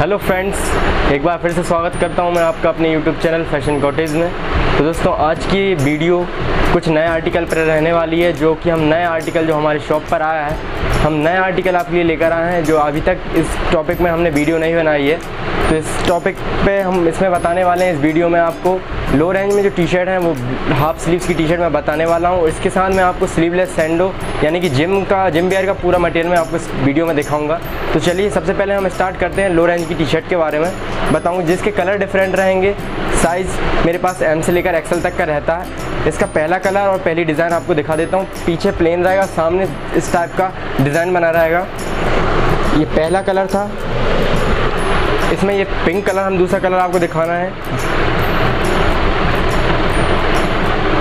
Hello friends एक बार फिर से स्वागत करता हूँ मैं आपका अपने यूट्यूब चैनल फ़ैशन कॉटेज में। तो दोस्तों, आज की वीडियो कुछ नए आर्टिकल पर रहने वाली है, जो कि हम नए आर्टिकल जो हमारे शॉप पर आया है, हम नए आर्टिकल आपके लिए लेकर आए हैं, जो अभी तक इस टॉपिक में हमने वीडियो नहीं बनाई है। तो इस टॉपिक पे हम इसमें बताने वाले हैं, इस वीडियो में आपको। लो रेंज में जो टी शर्ट हैं, वो हाफ़ स्लीव्स की टी शर्ट मैं बताने वाला हूँ। इसके साथ मैं आपको स्लीवलेस सैंडो यानी कि जिम का जिम वेयर का पूरा मटेरियल मैं आपको इस वीडियो में दिखाऊँगा। तो चलिए, सबसे पहले हम स्टार्ट करते हैं लो रेंज की टी शर्ट के बारे में। बताऊँ, जिसके कलर डिफरेंट रहेंगे साइज़ मेरे पास एम से लेकर एक्सल तक का रहता है। इसका पहला कलर और पहली डिज़ाइन आपको दिखा देता हूँ। पीछे प्लेन रहेगा, सामने इस टाइप का डिज़ाइन बना रहेगा। ये पहला कलर था। इसमें ये पिंक कलर हम दूसरा कलर आपको दिखाना है।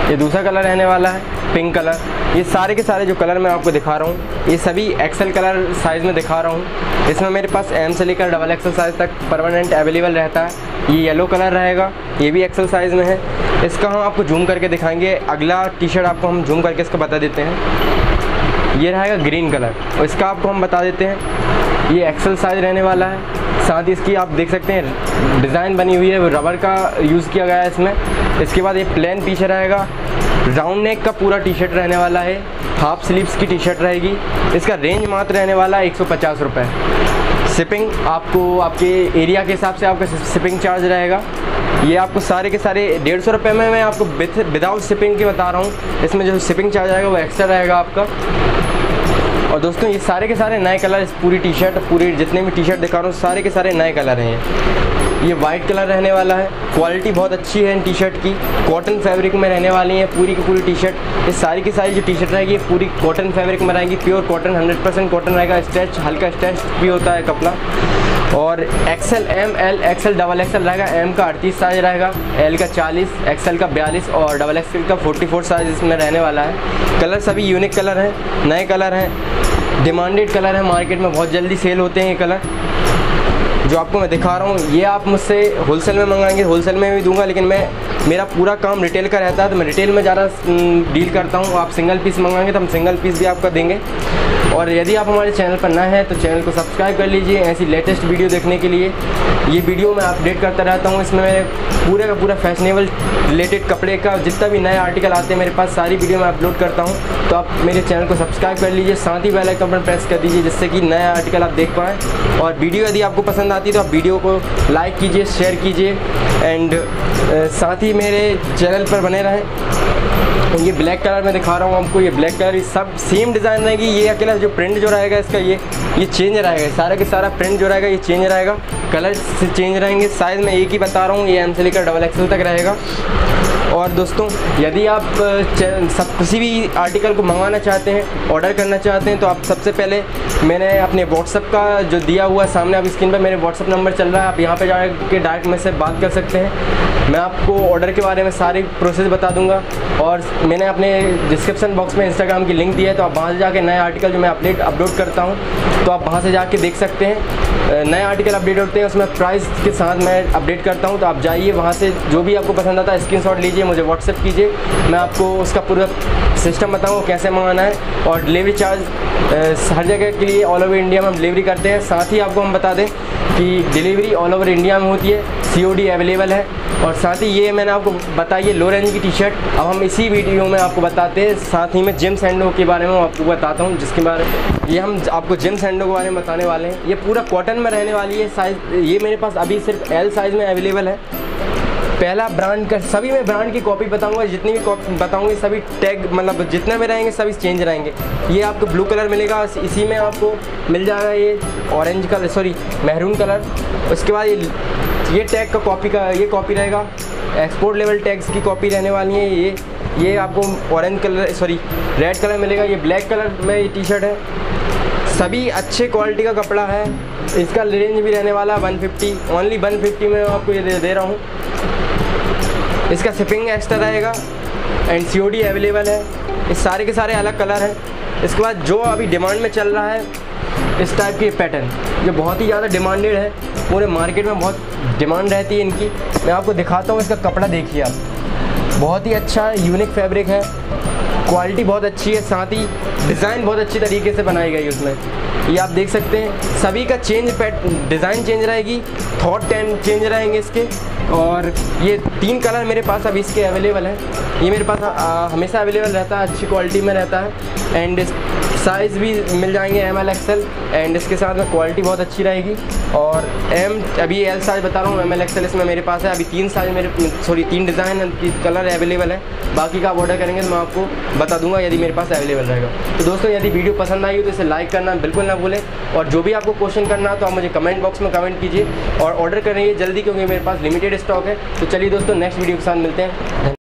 ये दूसरा कलर रहने वाला है पिंक कलर ये सारे के सारे जो कलर मैं आपको दिखा रहा हूँ, ये सभी एक्सेल कलर साइज़ में दिखा रहा हूँ। इसमें मेरे पास एम से लेकर डबल एक्सेल साइज़ तक परमानेंट अवेलेबल रहता है। ये येलो कलर रहेगा, ये भी एक्सेल साइज़ में है। इसका हम आपको जूम करके दिखाएँगे। अगला टी शर्ट आपको हम जूम करके इसका बता देते हैं। ये रहेगा ग्रीन कलर और इसका आपको हम बता देते हैं, ये एक्सेल साइज़ रहने वाला है। साथ ही इसकी आप देख सकते हैं, डिज़ाइन बनी हुई है रबर का यूज़ किया गया है इसमें। इसके बाद ये प्लेन पीछे रहेगा। राउंड नेक का पूरा टी शर्ट रहने वाला है। हाफ़ स्लीव्स की टी शर्ट रहेगी। इसका रेंज मात्र रहने वाला है एक सौ शिपिंग आपको, आपके एरिया के हिसाब से आपका शिपिंग चार्ज रहेगा। ये आपको सारे के सारे डेढ़ सौ रुपये में मैं आपको विदाउट शिपिंग के बता रहा हूँ। इसमें जो शिपिंग चार्ज आएगा वो एक्स्ट्रा रहेगा आपका। और दोस्तों, ये सारे के सारे नए कलर, इस पूरी टी शर्ट पूरी जितने भी टी शर्ट दिखा रहा हूँ, सारे के सारे नए कलर हैं ये। वाइट कलर रहने वाला है। क्वालिटी बहुत अच्छी है इन टी शर्ट की। कॉटन फैब्रिक में रहने वाली है पूरी की पूरी टी शर्ट ये सारी की सारी जो टी शर्ट रहेगी पूरी कॉटन फैब्रिक में रहेगी। Pure cotton hundred percent cotton रहेगा। स्ट्रेच हल्का स्ट्रेच भी होता है कपड़ा। और XL M L XL double XL रहेगा। एम का अड़तीस साइज़ रहेगा एल का चालीस एक्सएल का बयालीस और डबल एक्सएल का फोर्टी फोर साइज़ इसमें रहने वाला है। कलर सभी यूनिक कलर हैं, नए कलर हैं डिमांडेड कलर है। मार्केट में बहुत जल्दी सेल होते हैं ये कलर जो आपको मैं दिखा रहा हूँ, ये आप मुझसे होलसेल में मंगाएँगे होलसेल में भी दूँगा, लेकिन मैं मेरा पूरा काम रिटेल का रहता है तो मैं रिटेल में ज़्यादा डील करता हूँ। आप सिंगल पीस मंगाएँगे तो हम सिंगल पीस भी आपका देंगे। और यदि आप हमारे चैनल पर नए हैं तो चैनल को सब्सक्राइब कर लीजिए ऐसी लेटेस्ट वीडियो देखने के लिए। ये वीडियो मैं अपडेट करता रहता हूँ, इसमें मैं पूरे का पूरा फैशनेबल रिलेटेड कपड़े का, जितना भी नए आर्टिकल आते हैं, मेरे पास सारी वीडियो मैं अपलोड करता हूँ। तो आप मेरे चैनल को सब्सक्राइब कर लीजिए, साथ ही बेल आइकन पर प्रेस कर दीजिए, जिससे कि नया आर्टिकल आप देख पाएँ। और वीडियो यदि आपको पसंद आती है तो आप वीडियो को लाइक कीजिए शेयर कीजिए एंड साथ ही मेरे चैनल पर बने रहें। ये ब्लैक कलर में दिखा रहा हूँ आपको, ये ब्लैक कलर सब सेम डिज़ाइन रहेगी। ये अकेला जो प्रिंट जो रहेगा इसका, ये ये चेंज रहेगा। सारा के सारा प्रिंट जो रहेगा, ये चेंज रहेगा। कलर चेंज रहेंगे। साइज़ में एक ही बता रहा हूँ, ये एम से लेकर डबल एक्सल तक रहेगा। और दोस्तों, यदि आप सब, किसी भी आर्टिकल को मंगवाना चाहते हैं ऑर्डर करना चाहते हैं तो आप सबसे पहले मैंने अपने व्हाट्सअप का जो दिया हुआ सामने, आप स्क्रीन पर मेरे व्हाट्सअप नंबर चल रहा है, आप यहाँ पे जाके डायरेक्ट में से बात कर सकते हैं। मैं आपको ऑर्डर के बारे में सारी प्रोसेस बता दूँगा और मैंने अपने डिस्क्रिप्शन बॉक्स में इंस्टाग्राम की लिंक दी है तो आप वहाँ से जाके नए आर्टिकल जो मैं अपडेट अपलोड करता हूँ तो आप वहाँ से जाके देख सकते हैं। नए आर्टिकल अपडेट होते हैं, उसमें प्राइस के साथ मैं अपडेट करता हूँ तो आप जाइए वहाँ से, जो भी आपको पसंद आता है स्क्रीन लीजिए। मुझे व्हाट्सएप कीजिए। मैं आपको उसका पूरा सिस्टम बताऊँ, कैसे मंगाना है। और डिलीवरी चार्ज हर जगह के लिए ऑल ओवर इंडिया में हम डिलीवरी करते हैं। साथ ही आपको हम बता दें कि डिलीवरी ऑल ओवर इंडिया में होती है। सी अवेलेबल है। और साथ ही ये मैंने आपको बताइए लो रेंज की टी शर्ट अब हम इसी वीडियो में आपको बताते हैं। साथ ही मैं जिम सैंडो के बारे में आपको बताता हूँ, जिसके बारे में ये हम आपको जिम सैंडो के बारे में बताने वाले हैं। ये पूरा कॉटन में रहने वाली है। साइज़ ये मेरे पास अभी सिर्फ़ एल साइज़ में अवेलेबल है। पहला ब्रांड का सभी मैं ब्रांड की कॉपी बताऊँगा जितनी भी कॉपी बताऊँगी सभी टैग मतलब जितने में रहेंगे सभी चेंज रहेंगे। ये आपको ब्लू कलर मिलेगा इसी में आपको मिल जाएगा ये orange colour sorry maroon colour उसके बाद ये ये टैग का कॉपी का ये कॉपी रहेगा। एक्सपोर्ट लेवल टैग्स की कॉपी रहने वाली है ये। ये आपको orange colour sorry red colour मिलेगा। ये ब्लैक कलर में ये टी शर्ट है। सभी अच्छे क्वालिटी का कपड़ा है। इसका रेंज भी रहने वाला है 150 ओनली 150 में आपको ये दे, दे रहा हूँ। इसका शिपिंग एक्स्ट्रा रहेगा। एंड सी अवेलेबल है। इस सारे के सारे अलग कलर हैं। इसके बाद जो अभी डिमांड में चल रहा है, इस टाइप के पैटर्न जो बहुत ही ज़्यादा डिमांडेड है। पूरे मार्केट में बहुत डिमांड रहती है इनकी। मैं आपको दिखाता हूँ, इसका कपड़ा देखिए आप। बहुत ही अच्छा यूनिक फैब्रिक है। क्वालिटी बहुत अच्छी है साथ ही डिज़ाइन बहुत अच्छी तरीके से बनाई गई उसमें। ये आप देख सकते हैं सभी का चेंज पैट डिज़ाइन चेंज रहेगी थॉट टेन चेंज रहेंगे इसके और ये तीन कलर मेरे पास अभी इसके अवेलेबल हैं। ये मेरे पास आ, हमेशा अवेलेबल रहता है अच्छी क्वालिटी में रहता है एंड साइज़ भी मिल जाएँगे एम एल एक्सएल एंड इसके साथ में क्वालिटी बहुत अच्छी रहेगी। और एम अभी एल साइज़ बता रहा हूँ एम एल एक्सएल इसमें मेरे पास है। अभी तीन साइज़ मेरे सॉरी तीन डिज़ाइन कलर अवेलेबल है। बाकी का आप ऑर्डर करेंगे तो मैं आपको बता दूँगा यदि मेरे पास अवेलेबल रहेगा। तो दोस्तों, यदि वीडियो पसंद आई हो तो इसे लाइक करना बिल्कुल ना भूलें। और जो भी आपको क्वेश्चन करना है तो आप मुझे कमेंट बॉक्स में कमेंट कीजिए। और ऑर्डर करेंगे जल्दी क्योंकि मेरे पास लिमिटेड स्टॉक है। तो चलिए दोस्तों नेक्स्ट वीडियो के साथ मिलते हैं।